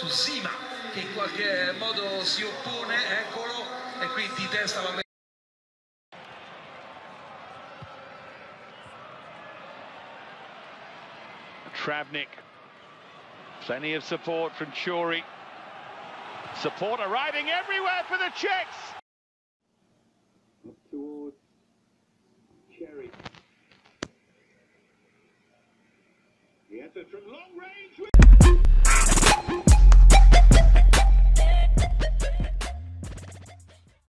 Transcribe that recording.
su Sima che in qualche modo si oppone, eccolo, e qui di testa va Travnik, plenty of support from Chori. Support arriving everywhere for the Czechs. Cherry. He enters from long range